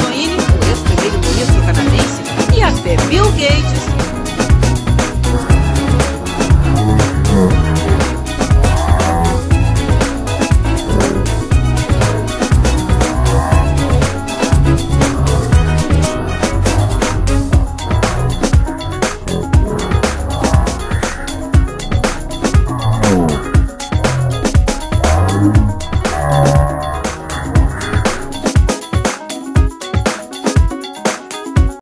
Genuíno,